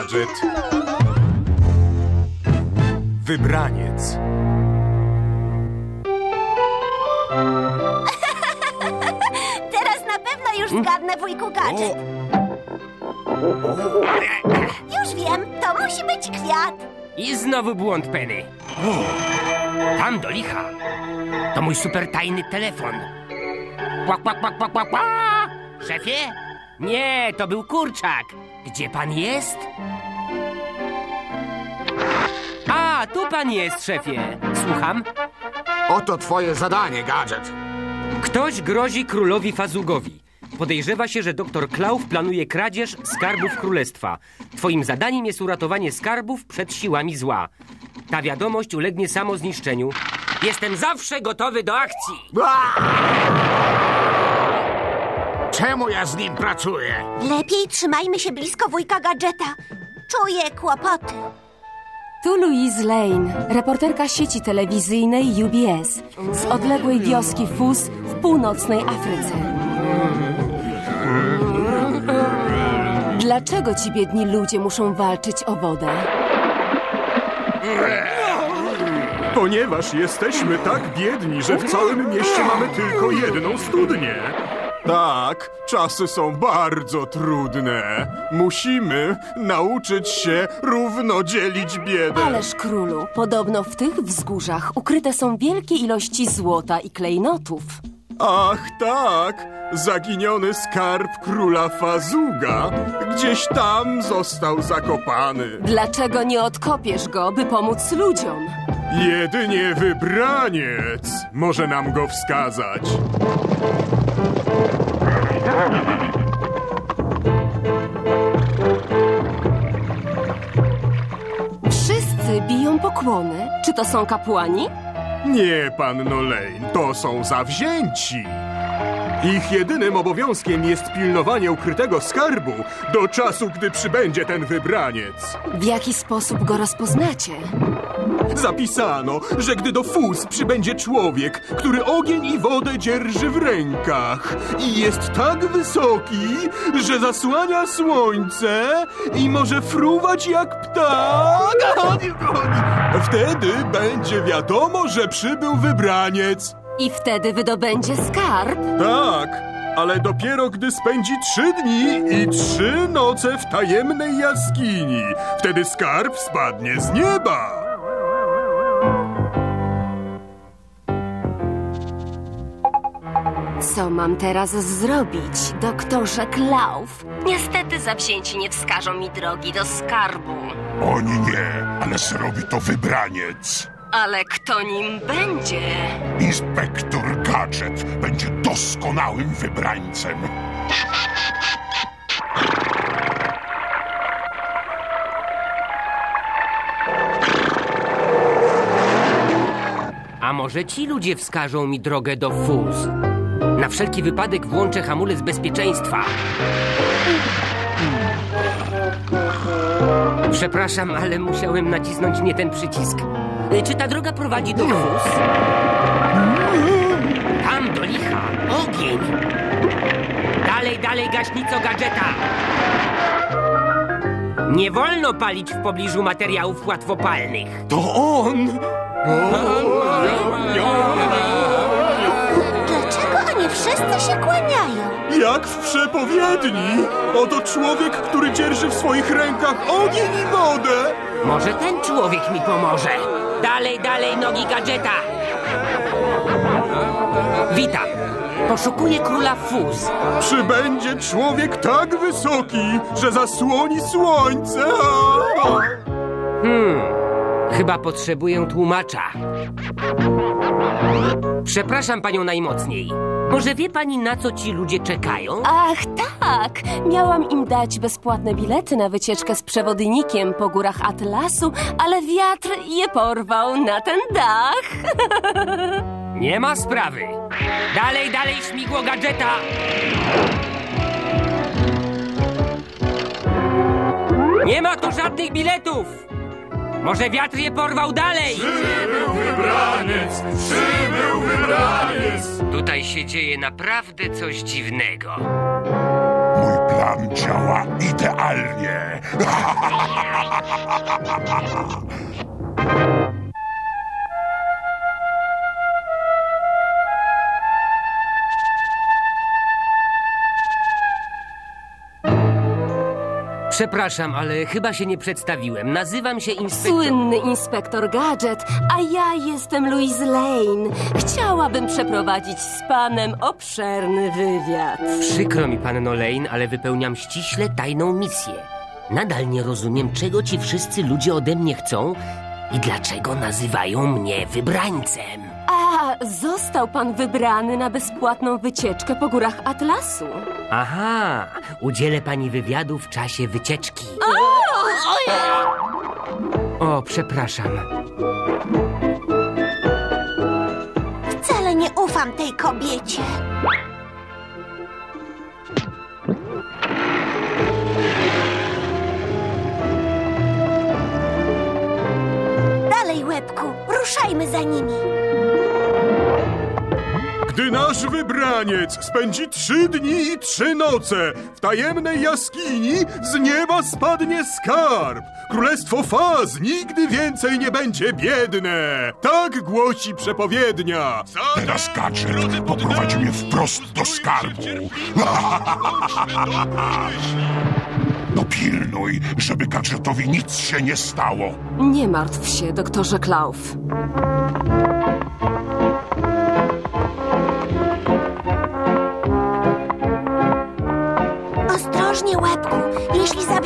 Gadżet. Wybraniec. Teraz na pewno już zgadnę, wujku gadżet. Już wiem, to musi być kwiat. I znowu błąd Penny. Tam do licha. To mój super tajny telefon. Kłak, kłak, kłak, kłak, kłak, kłak. Szefie? Nie, to był kurczak. Gdzie pan jest? A, tu pan jest, szefie. Słucham. Oto twoje zadanie, gadżet. Ktoś grozi królowi Fazugowi. Podejrzewa się, że doktor Klauf planuje kradzież skarbów królestwa. Twoim zadaniem jest uratowanie skarbów przed siłami zła. Ta wiadomość ulegnie samozniszczeniu. Jestem zawsze gotowy do akcji. Czemu ja z nim pracuję? Lepiej trzymajmy się blisko wujka gadżeta. Czuję kłopoty. Tu Louise Lane, reporterka sieci telewizyjnej UBS z odległej wioski Fus w północnej Afryce. Dlaczego ci biedni ludzie muszą walczyć o wodę? Ponieważ jesteśmy tak biedni, że w całym mieście mamy tylko jedną studnię. Tak, czasy są bardzo trudne. Musimy nauczyć się równo dzielić biedę. Ależ królu, podobno w tych wzgórzach ukryte są wielkie ilości złota i klejnotów. Ach tak, zaginiony skarb króla Fazuga gdzieś tam został zakopany. Dlaczego nie odkopiesz go, by pomóc ludziom? Jedynie wybraniec może nam go wskazać. Wszyscy biją pokłony. Czy to są kapłani? Nie, panno Lane, to są zawzięci. Ich jedynym obowiązkiem jest pilnowanie ukrytego skarbu do czasu, gdy przybędzie ten wybraniec. W jaki sposób go rozpoznacie? Zapisano, że gdy do fuz przybędzie człowiek, który ogień i wodę dzierży w rękach i jest tak wysoki, że zasłania słońce i może fruwać jak ptak, wtedy będzie wiadomo, że przybył wybraniec. I wtedy wydobędzie skarb? Tak, ale dopiero gdy spędzi trzy dni i trzy noce w tajemnej jaskini. Wtedy skarb spadnie z nieba. Co mam teraz zrobić, doktorze Klauf? Niestety zawzięci nie wskażą mi drogi do skarbu. Oni nie, ale zrobi to wybraniec. Ale kto nim będzie? Inspektor Gadżet będzie doskonałym wybrańcem. A może ci ludzie wskażą mi drogę do fuz? Na wszelki wypadek włączę hamulec bezpieczeństwa. Przepraszam, ale musiałem nacisnąć nie ten przycisk. Y, Czy ta droga prowadzi do fuz? Tam do licha! Ogień! Dalej, dalej, gaśnico gadżeta! Nie wolno palić w pobliżu materiałów łatwopalnych. To on! Dlaczego Jak w przepowiedni! Oto człowiek, który dzierży w swoich rękach ogień i wodę! Może ten człowiek mi pomoże. Dalej, dalej, nogi gadżeta. Witam. Poszukuję króla Fuz. Przybędzie człowiek tak wysoki, że zasłoni słońce! Chyba potrzebuję tłumacza. Przepraszam panią najmocniej. Może wie pani, na co ci ludzie czekają? Ach, tak! Miałam im dać bezpłatne bilety na wycieczkę z przewodnikiem po górach Atlasu, ale wiatr je porwał na ten dach. Nie ma sprawy. Dalej, dalej, śmigło gadżeta. Nie ma tu żadnych biletów. Może wiatr je porwał dalej? Przybył wybraniec! Przybył wybraniec! Tutaj się dzieje naprawdę coś dziwnego. Mój plan działa idealnie. Przepraszam, ale chyba się nie przedstawiłem. Nazywam się inspektor... Słynny inspektor Gadget, a ja jestem Louise Lane. Chciałabym przeprowadzić z panem obszerny wywiad. Przykro mi, panno Lane, ale wypełniam ściśle tajną misję. Nadal nie rozumiem, czego ci wszyscy ludzie ode mnie chcą i dlaczego nazywają mnie wybrańcem. Został pan wybrany na bezpłatną wycieczkę po górach Atlasu. Aha, udzielę pani wywiadu w czasie wycieczki. O, przepraszam. Wcale nie ufam tej kobiecie. Dalej, łebku, ruszajmy za nimi. Nasz wybraniec spędzi trzy dni i trzy noce w tajemnej jaskini, z nieba spadnie skarb. Królestwo Faz nigdy więcej nie będzie biedne. Tak głosi przepowiednia. Teraz gadżet poprowadzi mnie wprost do skarbu. Dopilnuj, żeby gadżetowi nic się nie stało. Nie martw się, doktorze Klauf.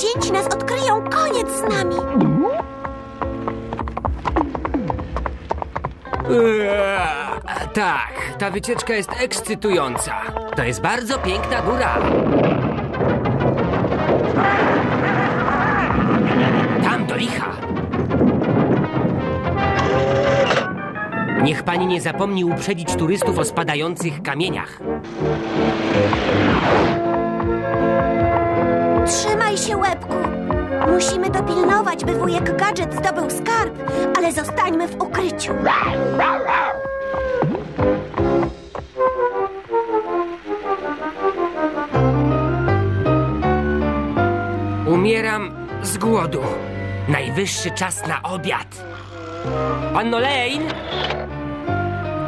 Zawzięci nas odkryją, koniec z nami. Eee, tak, ta wycieczka jest ekscytująca. To jest bardzo piękna góra. Tam do licha. Niech pani nie zapomni uprzedzić turystów o spadających kamieniach. Musimy dopilnować, by wujek Gadżet zdobył skarb, ale zostańmy w ukryciu. Umieram z głodu. Najwyższy czas na obiad. Panno Lane!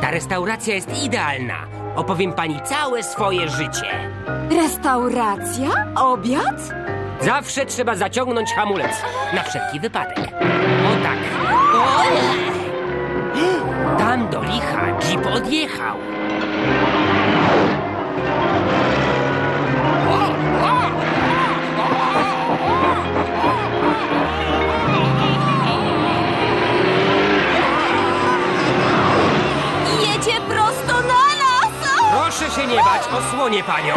Ta restauracja jest idealna. Opowiem pani całe swoje życie. Restauracja? Obiad? Zawsze trzeba zaciągnąć hamulec. Na wszelki wypadek. O tak. O! Tam do licha jeep odjechał. Jedzie prosto na nas! Proszę się nie bać, osłonię panią.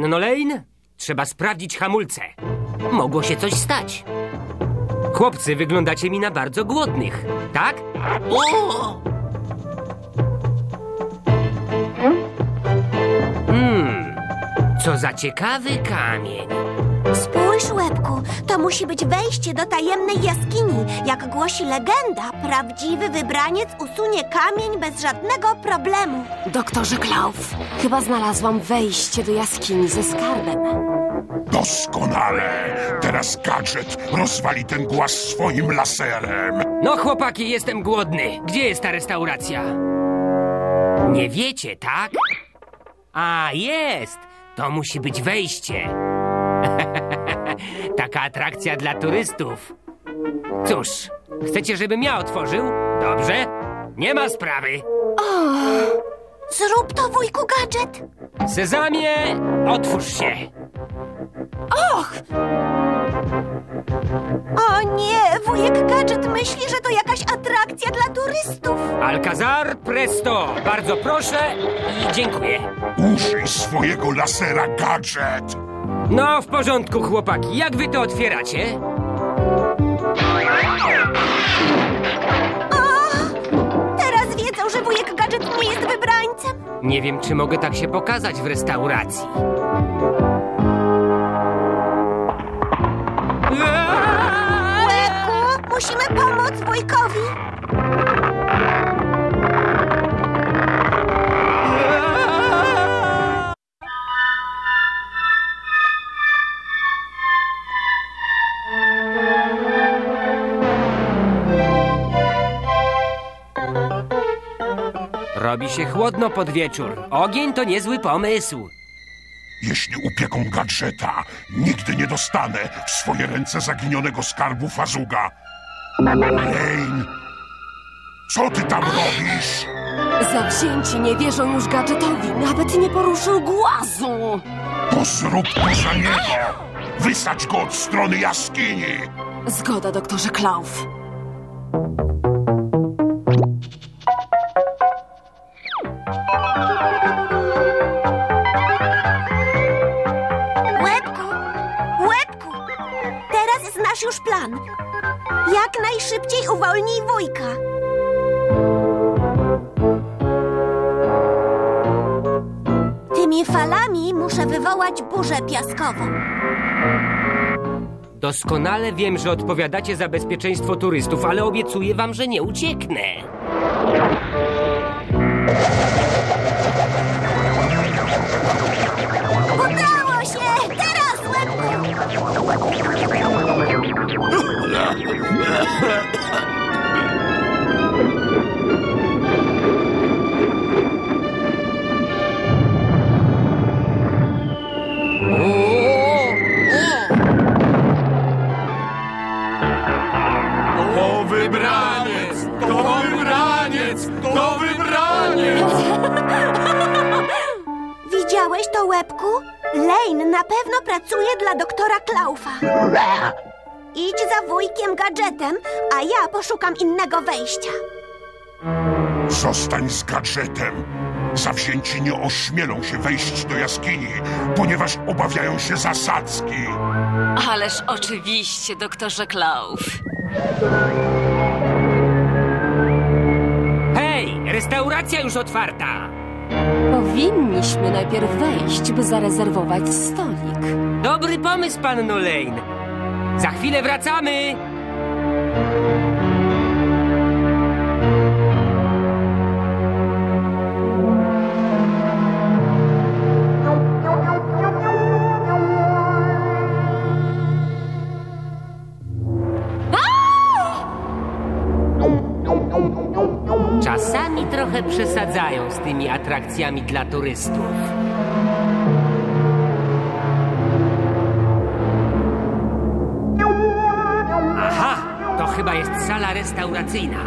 Panno Lane, trzeba sprawdzić hamulce. Mogło się coś stać. Chłopcy, wyglądacie mi na bardzo głodnych, tak? O! Hmm, co za ciekawy kamień. Spójrz, łebku, to musi być wejście do tajemnej jaskini. Jak głosi legenda, prawdziwy wybraniec usunie kamień bez żadnego problemu. Doktorze Klauf, chyba znalazłam wejście do jaskini ze skarbem. Doskonale. Teraz gadżet rozwali ten głaz swoim laserem. No chłopaki, jestem głodny. Gdzie jest ta restauracja? Nie wiecie, tak? A, jest! To musi być wejście. Taka atrakcja dla turystów. Cóż, chcecie, żebym ja otworzył? Dobrze? Nie ma sprawy. Zrób to, wujku Gadżet. Sezamie, otwórz się. O nie, wujek Gadżet myśli, że to jakaś atrakcja dla turystów. Alcazar, presto. Bardzo proszę i dziękuję. Użyj swojego lasera, gadżet. No, w porządku, chłopaki. Jak wy to otwieracie? Teraz wiedzą, że wujek Gadżet nie jest wybrańcem. Nie wiem, czy mogę tak się pokazać w restauracji. Eee! Łebku, musimy pomóc wujkowi. Robi się chłodno pod wieczór. Ogień to niezły pomysł. Jeśli upieką gadżeta, nigdy nie dostanę w swoje ręce zaginionego skarbu Fazuga. Lane, co ty tam robisz? Zawzięci nie wierzą już gadżetowi. Nawet nie poruszył głazu. To zrób to za niego! Wysadź go od strony jaskini! Zgoda, doktorze Klauf. Znasz już plan. Jak najszybciej uwolnij wujka. Tymi falami muszę wywołać burzę piaskową. Doskonale wiem, że odpowiadacie za bezpieczeństwo turystów, ale obiecuję wam, że nie ucieknę. Łebku? Lane na pewno pracuje dla doktora Klaufa. Idź za wujkiem gadżetem, a ja poszukam innego wejścia. Zostań z gadżetem. Zawzięci nie ośmielą się wejść do jaskini, ponieważ obawiają się zasadzki. Ależ oczywiście, doktorze Klauf. Hej, restauracja już otwarta! Powinniśmy najpierw wejść, by zarezerwować stolik. Dobry pomysł, panno Lane. Za chwilę wracamy! Przesadzają z tymi atrakcjami dla turystów. Aha, to chyba jest sala restauracyjna.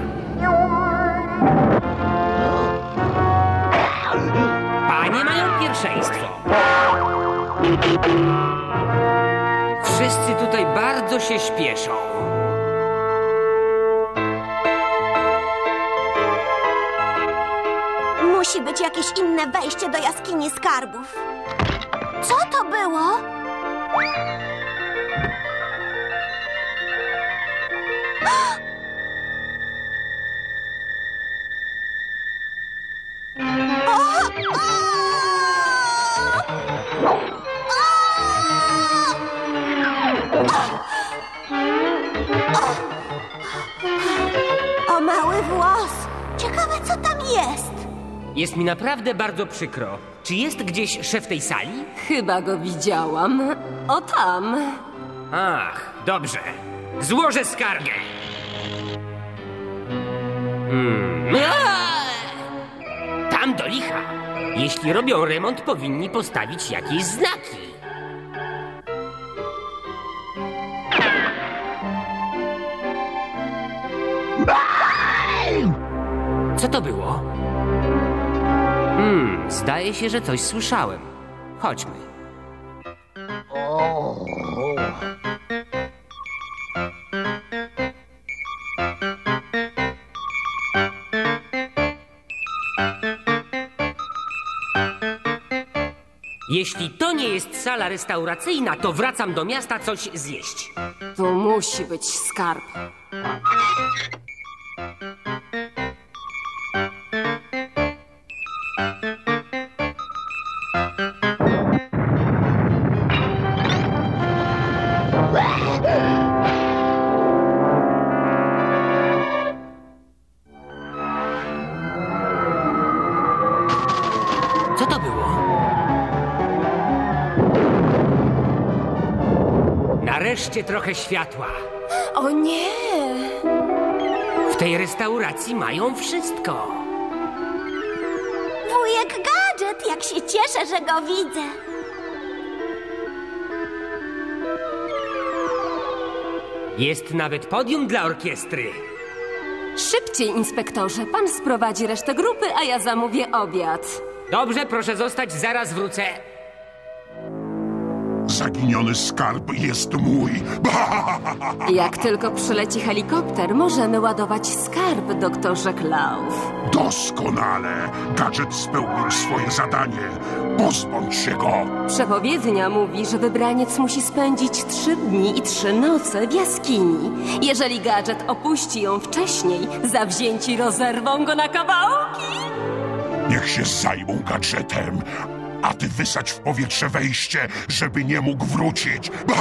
Panie mają pierwszeństwo. Wszyscy tutaj bardzo się śpieszą. Jakieś inne wejście do jaskini skarbów. Co to było? O mały włos! Ciekawe, co tam jest. Jest mi naprawdę bardzo przykro. Czy jest gdzieś szef tej sali? Chyba go widziałam. O tam. Ach, dobrze. Złożę skargę. Hmm. Aaa! Tam do licha. Jeśli robią remont, powinni postawić jakieś znaki. Co to było? Hmm, zdaje się, że coś słyszałem. Chodźmy. Jeśli to nie jest sala restauracyjna, to wracam do miasta coś zjeść. Tu musi być skarb. Co to było? Nareszcie trochę światła. O nie! W tej restauracji mają wszystko. Wujek Gadżet, jak się cieszę, że go widzę. Jest nawet podium dla orkiestry. Szybciej, inspektorze. Pan sprowadzi resztę grupy, a ja zamówię obiad. Dobrze, proszę zostać, zaraz wrócę. Zaginiony skarb jest mój. Jak tylko przyleci helikopter, możemy ładować skarb, doktorze Klauf. Doskonale. Gadżet spełnił swoje zadanie. Pozbądź się go. Przepowiednia mówi, że wybraniec musi spędzić trzy dni i trzy noce w jaskini. Jeżeli gadżet opuści ją wcześniej, zawzięci rozerwą go na kawałki. Niech się zajmą gadżetem. A ty wysadź w powietrze wejście, żeby nie mógł wrócić.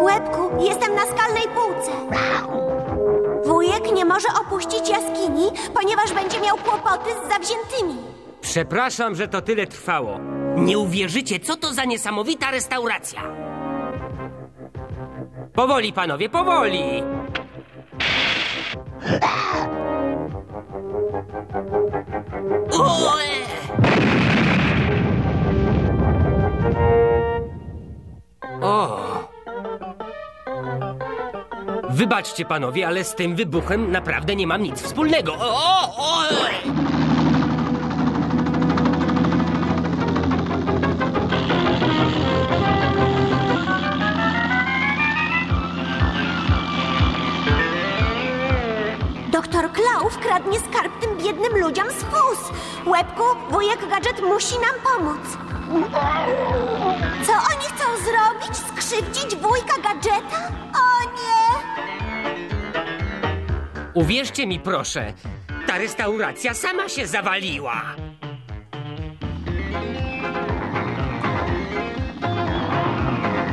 Łebku, jestem na skalnej półce. Wujek nie może opuścić jaskini, ponieważ będzie miał kłopoty z zawziętymi. Przepraszam, że to tyle trwało. Nie uwierzycie, co to za niesamowita restauracja. Powoli, panowie, powoli. O! Wybaczcie, panowie, ale z tym wybuchem naprawdę nie mam nic wspólnego. O, o, Klauf kradnie skarb tym biednym ludziom z fus. Łebku, wujek Gadżet musi nam pomóc. Co oni chcą zrobić? Skrzywdzić wujka Gadżeta? O nie! Uwierzcie mi, proszę, ta restauracja sama się zawaliła.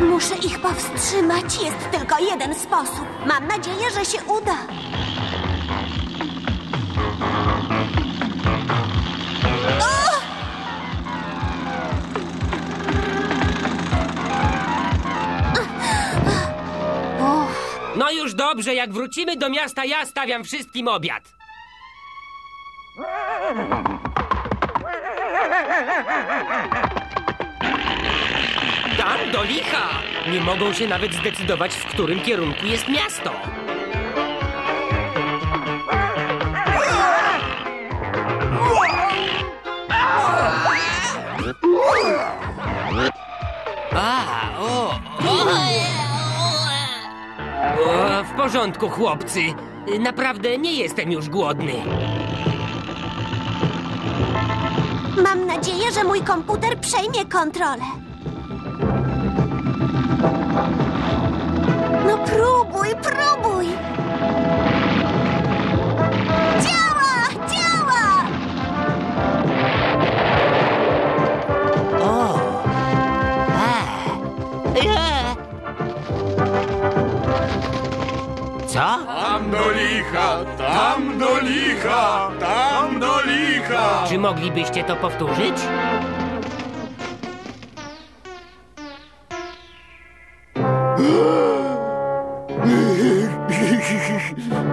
Muszę ich powstrzymać. Jest tylko jeden sposób. Mam nadzieję, że się uda. Już dobrze, jak wrócimy do miasta, ja stawiam wszystkim obiad. Tam do licha! Nie mogą się nawet zdecydować, w którym kierunku jest miasto. Porządku, chłopcy. Naprawdę nie jestem już głodny. Mam nadzieję, że mój komputer przejmie kontrolę. No próbuj, próbuj! Czy moglibyście to powtórzyć?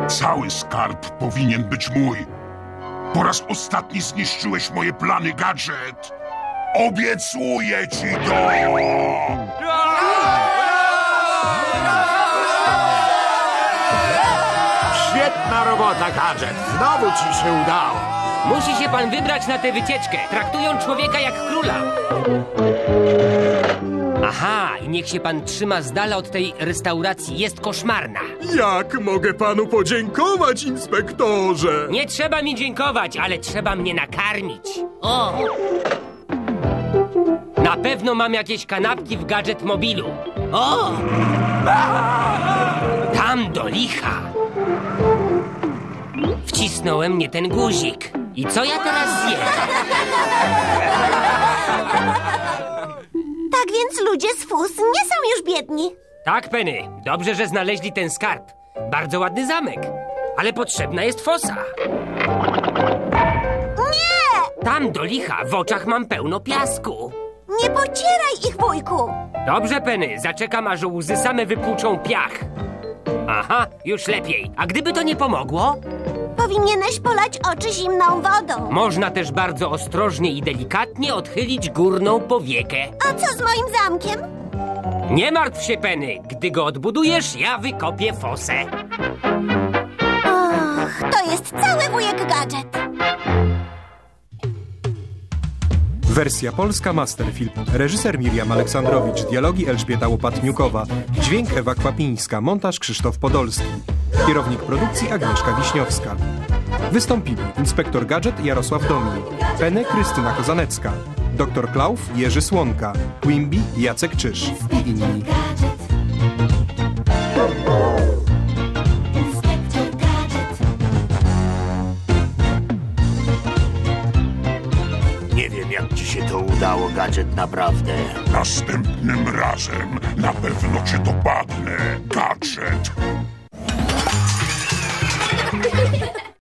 Cały skarb powinien być mój. Po raz ostatni zniszczyłeś moje plany, gadżet. Obiecuję ci to! Świetna robota, gadżet. Znowu ci się udało. Musi się pan wybrać na tę wycieczkę. Traktują człowieka jak króla. Aha, i niech się pan trzyma z dala od tej restauracji. Jest koszmarna. Jak mogę panu podziękować, inspektorze? Nie trzeba mi dziękować, ale trzeba mnie nakarmić. O! Na pewno mam jakieś kanapki w gadżet mobilu. O! Tam do licha. Wcisnąłem nie ten guzik. I co ja teraz zjem? Tak więc ludzie z FUS nie są już biedni. Tak, Penny. Dobrze, że znaleźli ten skarb. Bardzo ładny zamek. Ale potrzebna jest fosa. Nie! Tam do licha w oczach mam pełno piasku. Nie pocieraj ich, wujku! Dobrze, Penny. Zaczekam, aż łzy same wypłuczą piach. Aha, już lepiej. A gdyby to nie pomogło? Powinieneś polać oczy zimną wodą. Można też bardzo ostrożnie i delikatnie odchylić górną powiekę. A co z moim zamkiem? Nie martw się, Penny. Gdy go odbudujesz, ja wykopię fosę. Och, to jest cały wujek gadżet. Wersja polska Masterfilm. Reżyser Miriam Aleksandrowicz, dialogi Elżbieta Łopatniukowa, dźwięk Ewa Kwapińska, montaż Krzysztof Podolski, kierownik produkcji Agnieszka Wiśniowska. Wystąpili inspektor Gadżet Jarosław Domin, Penny Krystyna Kozanecka, dr Klauf Jerzy Słonka, Quimby Jacek Czyż i inni. Nie wiem, jak ci się to udało, gadżet, naprawdę. Następnym razem